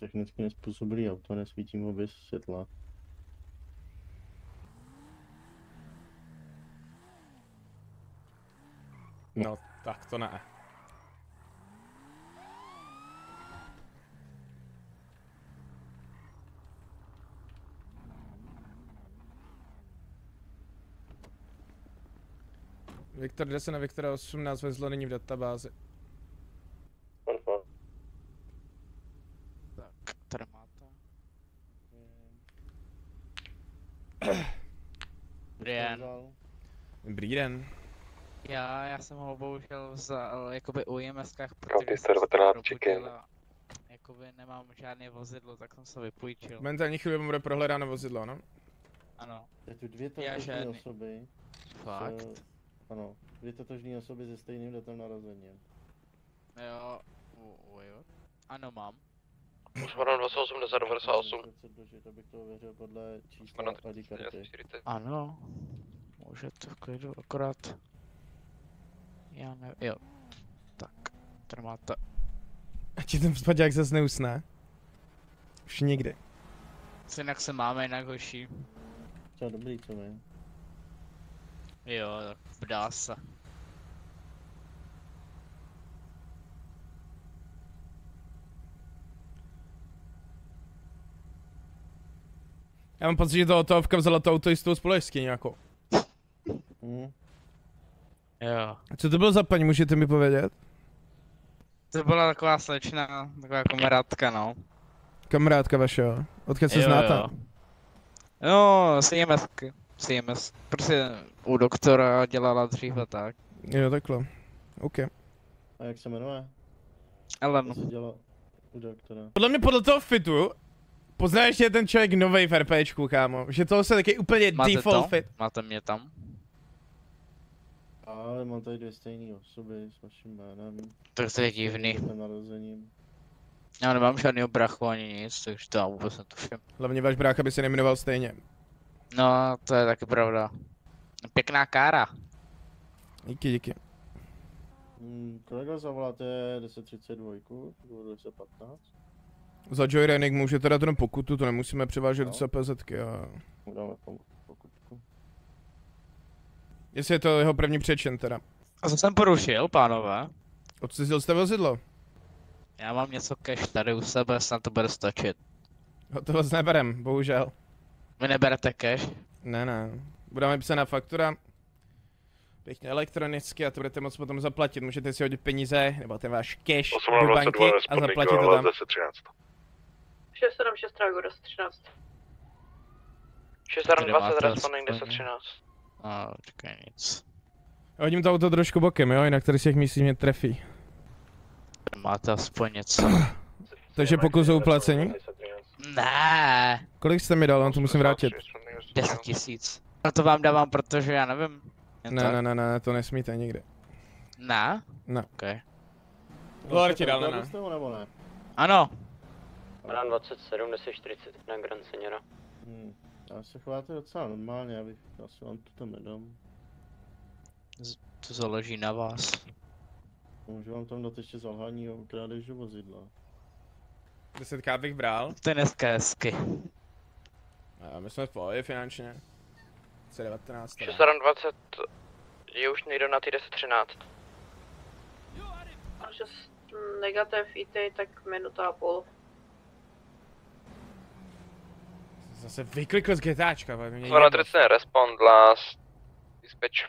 technicky nespůsobilý auto, nesvítí mu bez světla. No, tak to ne. Viktor 10 na Viktora 18 vezlo není v databázi. Tak, tady máte. Dobrý den. Dobrý den. Já, já jsem ho bohužel vzal jakoby u IMSkách, County protože jsem se jakoby nemám žádné vozidlo, tak jsem se vypůjčil. Momentální chvíli bude prohledáno vozidlo, no? Ano, Je tu dvě žádný. osoby. fakt. s- ano, dvě totožné osoby se stejným datem narození. Jo, u- ujot. Ano, mám. Usmaran 28 10 98. Dožit, abych to ověřil podle čísla ID karty. 40. Ano, můžete v klidu, akorát. Já ne, jo. Tak, tady máte. A ti ten spadák zase neusne. Už nikdy. Co jinak se máme, jinak hoší. Třeba dobrý, co mi? Jo, tak dá se. Já mám pocit, že to autovka vzala to auto i s tou společskyní jako. Hm? Jo. A co to bylo za paní, můžete mi povědět? To byla taková slečna, taková kamarádka, no. Kamarádka vašeho. Odkud se znáte? No, CMS, CMS. Prostě u doktora dělala dřív a tak. Jo, takhle. OK. A jak se jmenuje? Ellen, Co u doktora? Podle mě podle toho fitu poznáš, že je ten člověk novej v RPčku, kámo. Že to se taky úplně máte default to? fit. Máte mě tam? Ale mám tady dvě stejné osoby s vaším jménem. Tak to je divný. narozením. Já nemám žádného brachu ani nic, takže to já vůbec netuším. Hlavně váš brácha by se nejmenoval stejně. No, to je taky pravda. Pěkná kára. Díky, díky. Hmm, kolega zavoláte 1032, důvodu 1015. Za joyraining můžete dát jenom pokutu, to nemusíme převážet do No. CPZky a... Mu dáme pom- pokutku. Jestli je to jeho první přečin teda. A co jsem porušil, pánové? Odcizil jste vozidlo? Já mám něco cash tady u sebe, snad to bude stačit. To vás neberem, bohužel. Vy neberete cash? Ne, ne. Bude mi psaná faktura. Pěkně elektronicky a to budete moct potom zaplatit. Můžete si hodit peníze, nebo ten váš cash do banky a zaplatit to tam. 1013. 676 Trago 1013. 620 máte responding aspoň- 1013. A čekaj nic. Hodím to auto trošku bokem, jo, jinak tady si jak myslím mě trefí. Máte aspoň něco. Takže pokus o uplacení. Ne, Kolik jste mi dal, on to musím vrátit. 10 tisíc. No to vám dávám, protože já nevím. Jen Ne, tak. ne, ne, ne, to nesmíte nikdy. Ne? Ne. OK. Dolar ti dal, ne? Ano. Usmaran 27 1040 na Grand Seniora. Hmm. Já se chováte docela normálně, já bych asi vám to tam nedám. To záleží na vás. Můžu vám tam dát ještě zalhání o krádeži vozidla. 10k bych bral. To je dneska hezky. A my jsme v pohodě finančně. C19. 620 je už někdo na ty 1013. A 6 negativ IT, tak minuta a půl. Zase vyklikl z GTAčka, ale mě Usmaran 30 respond last dispatch.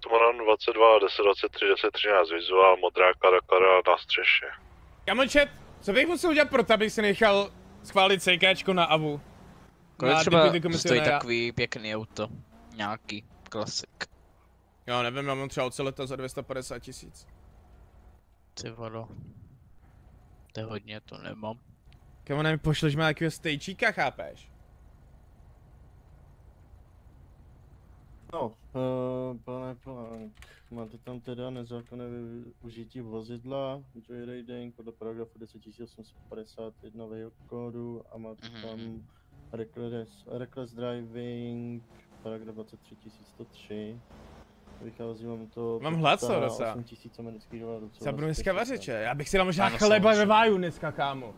Tumaran 22, 10, 23, 10, 13, vizuál, modrá karakara na střeše. Kamočet, co bych musel udělat pro to, abych si nechal schválit CKčko na AVU? Kolik Na třeba stojí takový pěkný auto? Nějaký klasik. Jo, nevím, já mám třeba oceleta za 250 tisíc. Ty vado. To je hodně, to nemám. Kamo, nevím, pošleš mi nějakého stejčíka, chápeš? No, uh, pane Plank, máte tam teda nezákonné využití vozidla, joyriding podle paragrafu 10851 vehicle kódu a máte Mhm, tam mhm. reckless, reckless driving, paragraf 23103. Vychází vám to... Mám hlad, co. 8000 amerických dolarů. co Já budu dneska vařit, že? Já bych si dal možná Ano, chleba ve váju dneska, kámo.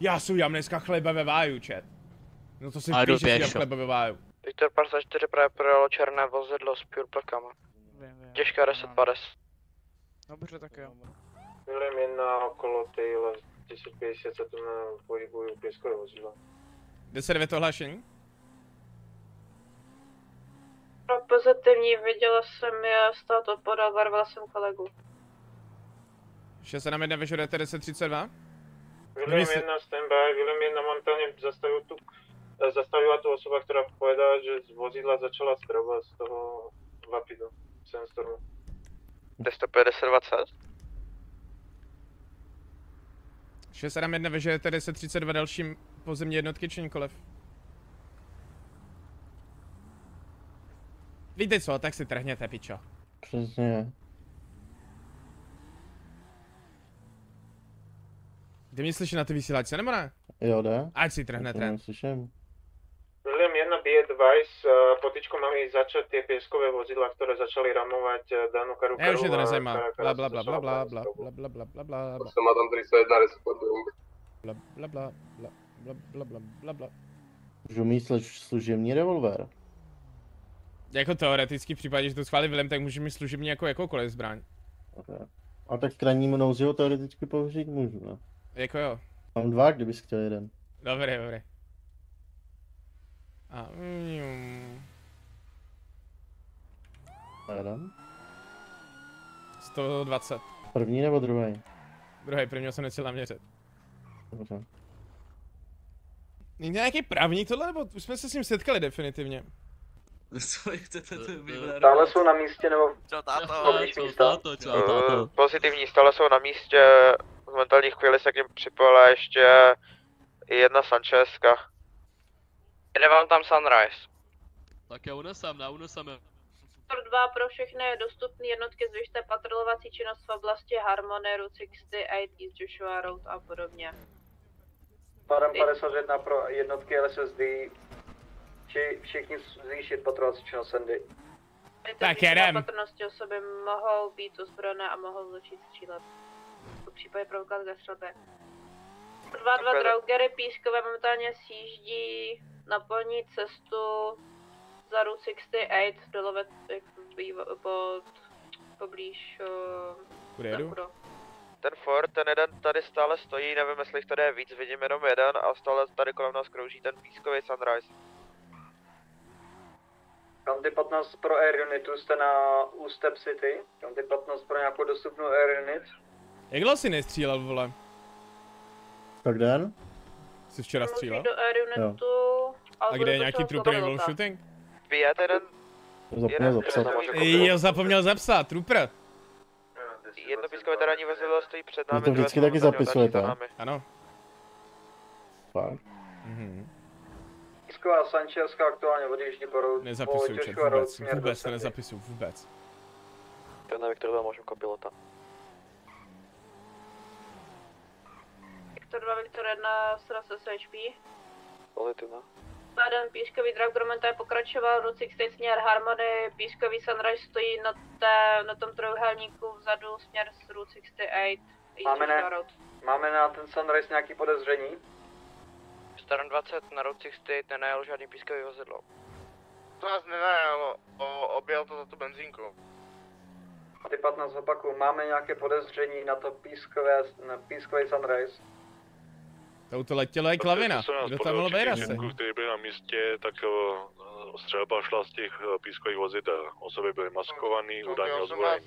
Já si udělám dneska chleba ve váju, čet. No to si píš, že si udělám chleba ve váju. Viktor 54 právě projelo černé vozidlo s pure plakama. Těžká 1050. Dobře, tak jo. Milím jedna okolo téhle 1050 se tu na pohybují pěskové vozidla. 10 ohlášení? Pro pozitivní, viděla jsem je, stát opodal, varvala jsem kolegu. 6 se nám jedna vyžadujete 1032? William jedna standby, William jedna momentálně zastavil tu, eh, zastavila tu osoba, která povedala, že z vozidla začala strovat z toho vapidu, Sandstormu. 150 20? 6 se nám jedna vyžadujete 1032 dalším pozemní jednotky či nikoliv? Víte co, tak si trhněte, pičo. Přesně. Ty mě slyší na ty vysílačce, nebo ne? Jo, jde? Ať si trhne To tren. Slyším. William jedna be advice, uh, potičku mali začať tie pieskové vozidla, ktoré začali ramovať eh, danú karu Ne, už mě to nezajímá. Bla bla bla bla bla bla bla bla bla bla bla bla Jsem tam 301, respektuju. bla bla bla bla bla bla bla bla bla Můžu mít služ- služební revolver. Jako teoreticky v případě, že to schválí Willem, tak může mít služební jako jakoukoliv zbraň. Okay. A tak krajnímu nouzi ho teoreticky použít můžu, ne? Jako jo. Mám dva, kdybys chtěl jeden. Dobrý, dobrý. A mm, A jeden? 120. První nebo druhý? Druhý, prvního jsem nechtěl naměřit. Dobře. Není nějaký právník tohle, nebo už jsme se s ním setkali definitivně? Co chcete? Stále jsou na místě nebo Čau poblíž místa? Táto, čau, táto. Pozitivní, stále jsou na místě. V momentální chvíli se k ním připojila ještě jedna Sanchezka. Jde vám tam Sunrise. Tak já unesem, ne, unesem je. Sektor 2 pro všechny dostupné jednotky zvyšte patrolovací činnost v oblasti Harmony, Route 68, East Joshua Road a podobně. Pádem 51 pro jednotky LSSD, či všichni zvýšit patrolací činnost Sandy. Tak jedem. Patrnosti osoby mohou být ozbrojené a mohou začít střílet. Případě provokace střelby. 2-2 Takhle- Draugery pískové momentálně sjíždí na polní cestu za Route 68 dolové jak býva- pod poblíž Kudy jedu? Zakudo. Ten Ford, ten jeden tady stále stojí, nevím jestli jich tady je víc, vidím jenom jeden a stále tady kolem nás krouží ten pískový Sunrise. County 15 pro Air Unitu jste na Ústep City. County 15 pro nějakou dostupnou Air Unit. Jak dlouho si nestřílel, vole? Tak den? Jsi včera střílel? do A kde je nějaký trooper level shooting? Vyjet jeden, Zapomněl zapsat. Jo, zapomněl zapsat, trooper. jedno pískové terénní vozidlo stojí před Vy námi, to druhé vždycky taky zapisujete. Ano. Fakt. Mhm. Písková Sanchezka aktuálně odjíždí po road. Nezapisuju, čet, vůbec, vůbec to Sandy. nezapisuju, vůbec. Na Viktor 2 můžu kopilota. Viktor 2, Viktor 1, sraz SHP. Pozitivná. Jeden pískový drak momentálně pokračoval, Route 68 směr Harmony, pískový Sunrise stojí na, té, na tom trojuhelníku vzadu směr z Route 68. East Máme ne-. Máme na ten Sunrise nějaký podezření? Stran 20 na Route 68 nenajel žádný pískový vozidlo. To nás nenajalo, objel to za tu benzínku. Ty 15 opaků, máme nějaké podezření na to pískové, na pískové Sunrise? To auto letělo jak lavina. Kdo tam mohl být asi? který byl na místě, tak uh, střelba šla z těch uh, pískových vozidel. Osoby byly maskovaný, údajně ozbrojený.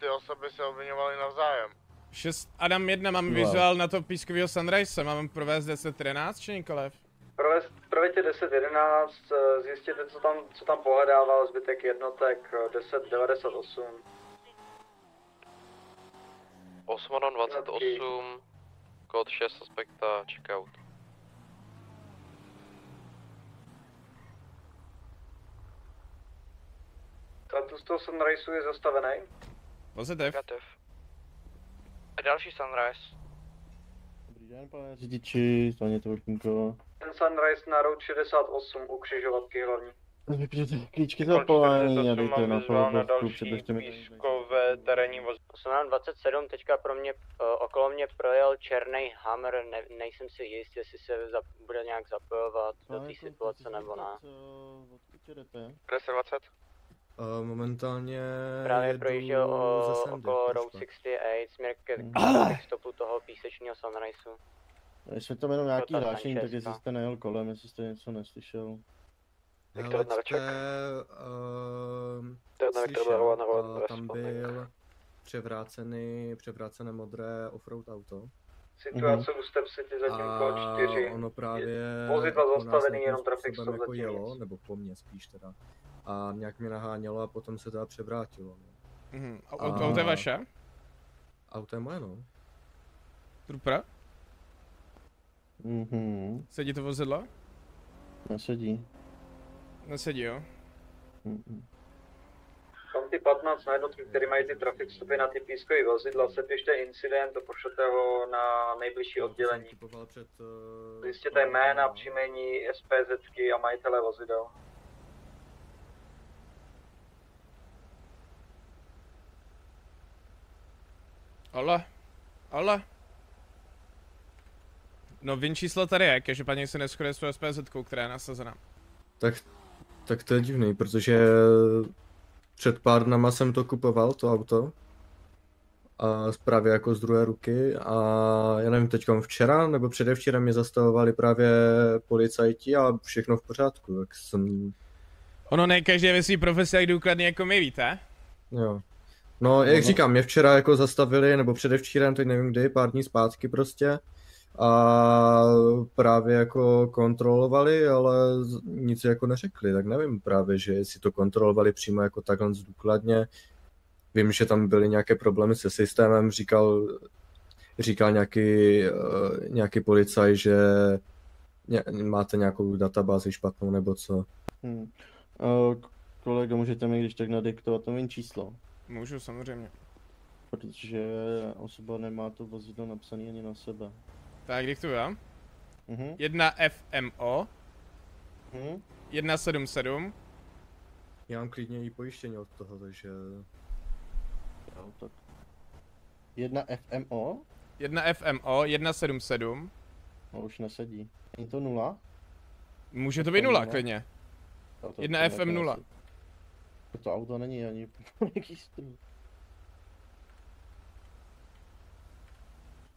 Ty osoby se obvinovaly navzájem. 6 Adam 1, mám Wow. vizuál na to pískovýho Sunrise, mám provést 1013 či nikoliv? Provést, proveďte 10-11, eh, zjistěte, co tam, co tam pohledával zbytek jednotek eh, 10-98. 828, kód 6 suspekta, checkout. Status toho Sunriseu je zastavený. Pozitiv. Negativ. Další Sunrise. Dobrý den, pane řidiči, paní Tvorkinko. Ten Sunrise na Route 68 u křižovatky hlavní. Klíčky zapování a dejte na palubovku před ještě mi... pískové terénní vozy. 27, teďka pro mě, o, okolo mě projel černý Hammer, ne, nejsem si jist, jestli se za, bude nějak zapojovat do té situace nebo ne. Odkud jedete? 1020. Uh, momentálně Právě projížděl ze o, okolo Road teďka. 68 směr ke k stopu toho písečního Sunriseu. Jestli tam jenom nějaký hlášení, tak jestli jste nejel kolem, jestli jste něco neslyšel. Viktor slyšel, Barova na eh, Roland tam byl převrácený, převrácené modré offroad auto. Situace u Step City zatím kolo A 4. ono právě vozidla zastavený, nějakým jenom stop jako jelo, nic. nebo po mně spíš teda. A nějak mě nahánělo a potom se teda převrátilo. No. Mhm. A- Auto auto je vaše? Auto je moje, no. Trupra? Mhm, Sedí to vozidlo? nesedí. Nesedí, jo? Mhm. County 15 na jednotky, který mají ty traffic stopy na ty pískové vozidla, se pište incident a pošlete ho na nejbližší oddělení. eh, Zjistěte jména, příjmení, SPZky a majitele vozidel. Ale, ale. No vin číslo tady je, každopádně se neschoduje s tou SPZ, která je nasazená. Tak, tak to je divný, protože před pár dnama jsem to kupoval, to auto. A právě jako z druhé ruky a já nevím, teďka včera nebo předevčera mě zastavovali právě policajti a všechno v pořádku, tak jsem, Ono ne každý je ve svý profesi jak důkladný jako my, víte? jo. No, jak no. říkám, mě včera jako zastavili, nebo předevčírem, teď nevím kdy, pár dní zpátky prostě. A právě jako kontrolovali, ale nic jako neřekli, tak nevím právě, že jestli to kontrolovali přímo jako takhle důkladně. Vím, že tam byly nějaké problémy se systémem, říkal, říkal nějaký, eh, nějaký policaj, že máte nějakou databázi špatnou nebo co. Hmm. Uh, kolego, můžete mi když tak nadiktovat to vin číslo, Můžu, samozřejmě. protože osoba nemá to vozidlo napsané ani na sebe. Tak, diktuju já. Mhm. 1 FMO, Mhm. 177, Já mám klidně i pojištění od toho, takže... Jo, tak. Jedna FMO? 1 FMO, 177. No už nesedí. Není to nula? Může to být nula, nula. klidně. Jedna to ne- to FM0. nesedí. To auto není ani registru.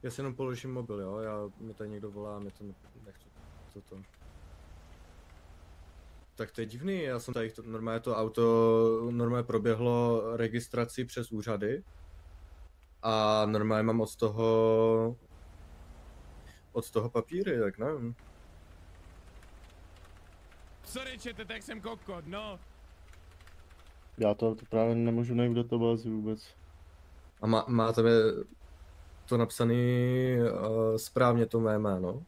Já si jenom položím mobil, jo, já, mi tady někdo volá, mi to ne- nechci, co to. Tak to je divný, já jsem tady, to, normálně to auto, normálně proběhlo registraci přes úřady a normálně mám od toho, od toho papíry, tak nevím. Sorry, čete, tak jsem kokot, no. Já to, to právě nemůžu najít v databázi vůbec. A má, máte mi to napsaný uh, správně to mé jméno?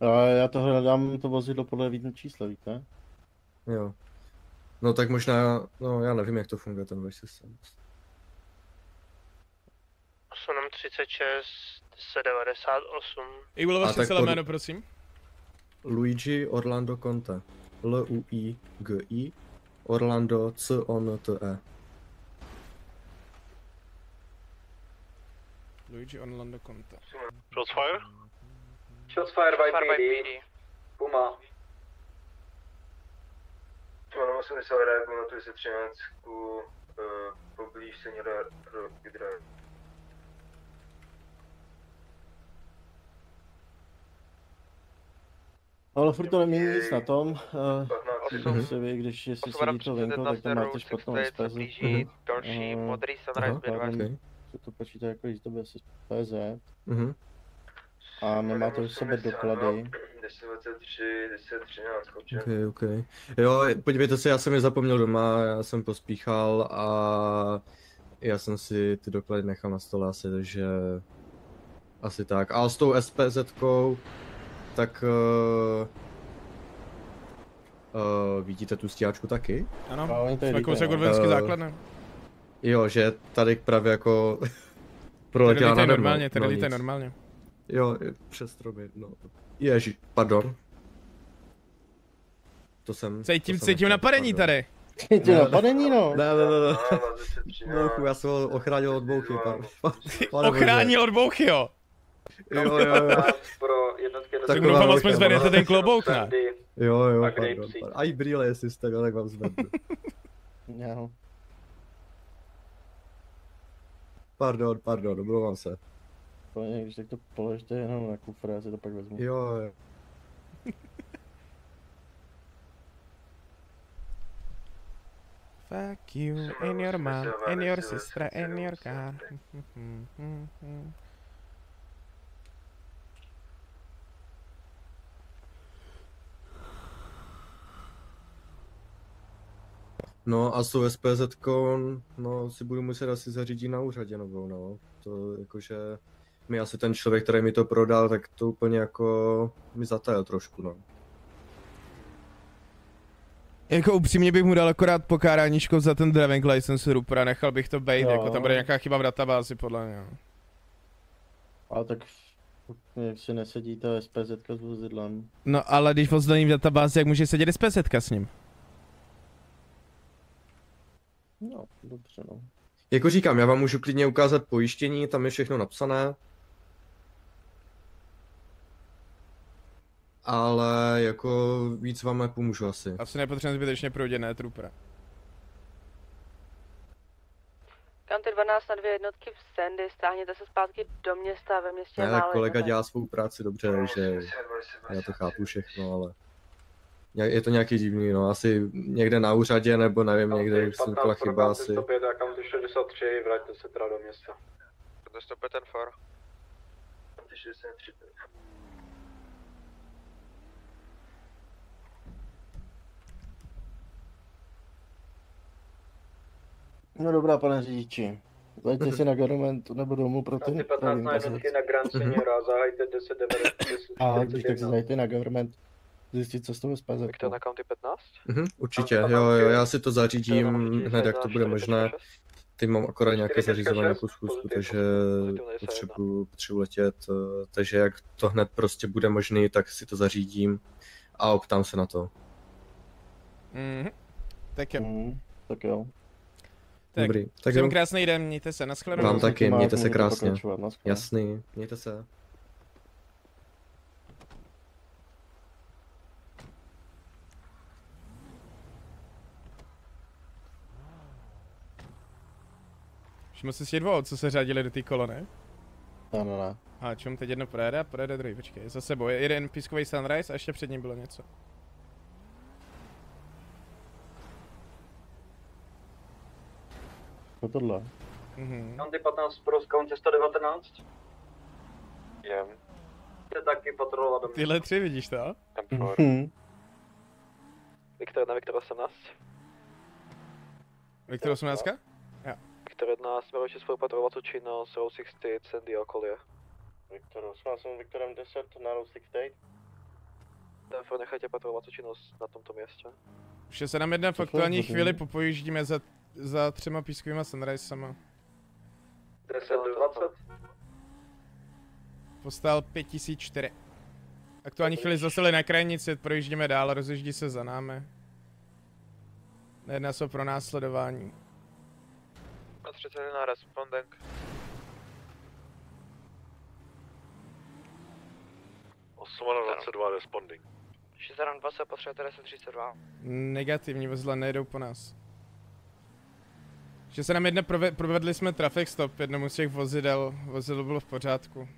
A já to hledám to vozidlo podle víc čísla, víte? Jo. No tak možná, no já nevím, jak to funguje ten váš systém. 836 1098. Jak bylo celé jméno, prosím? Luigi Orlando Conte. L-U-I-G-I Orlando C-O-N-T-E. Luigi Orlando Conta. Shots fire? Shots fire by, Shots by PD. PD. Puma. Mám 80 reaguju se 13 Poblíž se seniora pro Drive. Ale furt to nemění nic na tom, uh, se když jestli sedí to venku, tak tam máte špatnou SPS. Mhm. Další eh, modrý sunrise se to počítá jako, to bude SPZ Mhm. a nemá to v sebe doklady. 1023, 1013, koče. Okay, okay. Jo, podívejte se, já jsem je zapomněl doma, já jsem pospíchal a já jsem si ty doklady nechal na stole asi, takže asi tak. A s tou SPZ-kou, tak uh, uh, vidíte tu stíhačku taky? Ano, jsme kousek od vojenské Eh, základny. Jo, že tady právě jako Tady proletěla nade mnou. normálně, tady no normálně. Jo, přes stromy, no. Ježi, pardon. To jsem... Cítím, to jsem cítím napadení pardon. tady. Cítím napadení, no. Ne, ne, ne, ne. Bouchu, já jsem ho ochránil od bouchy, pardon. Ochránil od bouchy, jo. Jo, jo, jo. Pro jednotky Tak doufám, aspoň zvednete no. ten klobouk, ne? Jo, jo, pardon. A i brýle, jestli jste tak vám zvednu. Jo. Pardon, pardon, omlouvám se. Pojď, když tak to položte jenom na kufr, já si to pak vezmu. Jo, jo. Fuck you, and your mom, and your sister, and your car. No a s tou SPZ, no si budu muset asi zařídit na úřadě novou, no. To jakože mi asi ten člověk, který mi to prodal, tak to úplně jako mi zatajil trošku, no. Jako upřímně bych mu dal akorát pokárání škod za ten driving license Rupera, nechal bych to být, Jo. jako tam bude nějaká chyba v databázi podle mě. no. Ale tak jak si nesedí ta SPZ s vozidlem. No ale když vozidlo v databázi, jak může sedět SPZ s ním? No, dobře no. Jako říkám, já vám můžu klidně ukázat pojištění, tam je všechno napsané. Ale jako víc vám nepomůžu asi. Asi nepotřebujeme zbytečně proudit, ne, Troopera. County 12 na dvě jednotky v Sandy, stáhněte se zpátky do města, ve městě je Ne, kolega dělá svou práci dobře, že já to chápu všechno, ale je to nějaký divný, no, asi někde na úřadě, nebo nevím, někde vznikla chyba asi. 105 a county 63, vraťte se teda do města. To 105 ten for. County 63. No dobrá, pane řidiči. Zajďte si na government nebo domů pro ty 15 na jednotky na Grand Seniora, zahajte 10 A když tak si zajďte na government zjistit, co s tou SPZ. Viktor na county 15? Mhm, určitě, jo, jo, já si to zařídím hned, jak to bude možné. Teď mám akorát nějaké jako schůzku, takže potřebuji, potřebuji letět, eh, takže jak to hned prostě bude možný, tak si to zařídím a optám se na to. Mhm. Tak jo. Mm, tak jo. Tak, Dobrý, tak jo. krásný den, mějte se, nashledanou. Vám taky, mějte se krásně. Jasný, mějte se. Všiml jsi si dvou, co se řadili do té kolony? Ne, ne, ne. A čum teď jedno projede a projede druhý, počkej, za sebou. Je jeden pískový sunrise a ještě před ním bylo něco. Co tohle? Mhm. County 15 pro county 119. Jem. Jste taky patrolovat do města. Tyhle tři vidíš to? For. Mhm. Viktor na Viktor 18. Viktor 18? Viktor 1, směrujte svou patrolovací činnost, Row 60, Sandy a okolí. Viktor 8, jsem Viktorem 10 na Row 68. Ten for nechajte patrolovací činnost na tomto městě. Už se nám jedna v To aktuální chvíli popojíždíme za, za třema pískovýma sunrisama. 10 20. Postal 5004. Aktuální chvíli zaseli na krajnici, projíždíme dál, rozjíždí se za námi. Nejedná se o pronásledování. A 31 respondent. Osmana 22 responding. 620 potřebujete 1032. Negativní vozidla nejedou po nás. Že se nám jedna prove, provedli jsme traffic stop jednomu z těch vozidel, vozidlo bylo v pořádku.